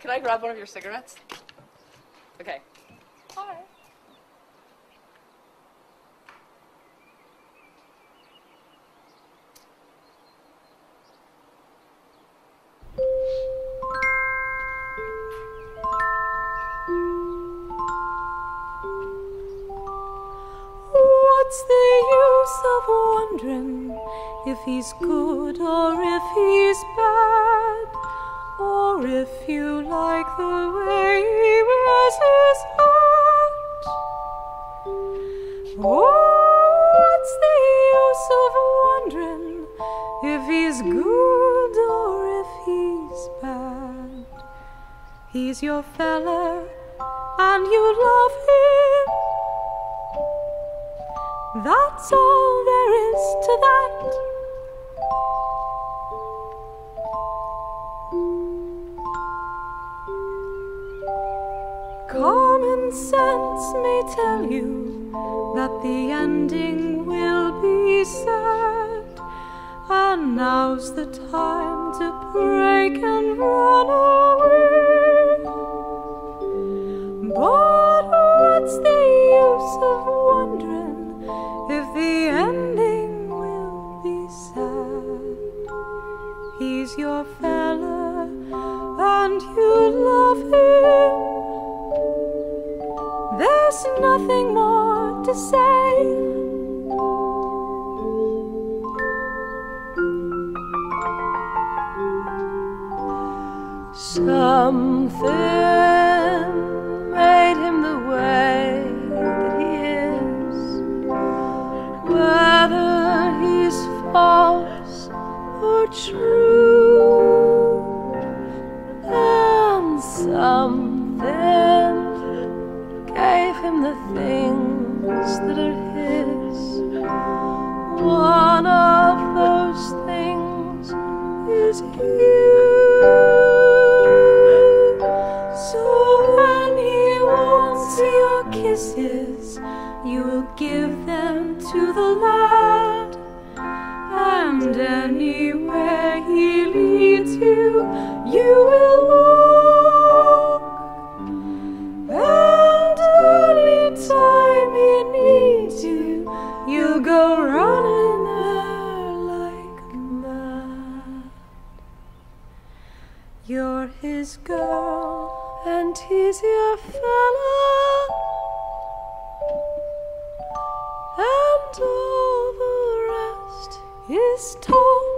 Can I grab one of your cigarettes? Okay. Hi. What's the use of wondering if he's good or if he's bad? Or if you like the way he wears his hat? What's the use of wondering if he's good or if he's bad? He's your fella and you love him. That's all there is to that. Common sense may tell you that the ending will be sad, and now's the time to break and run away. But what's the use of wondering if the ending will be sad? He's your fella, and you love There's nothing more to say. Something made him the way that he is. Whether he's false or true, to the lad. And anywhere he leads you, you will walk. And anytime he needs you, you'll go running there like mad. You're his girl, and he's your fella. And the rest is talk.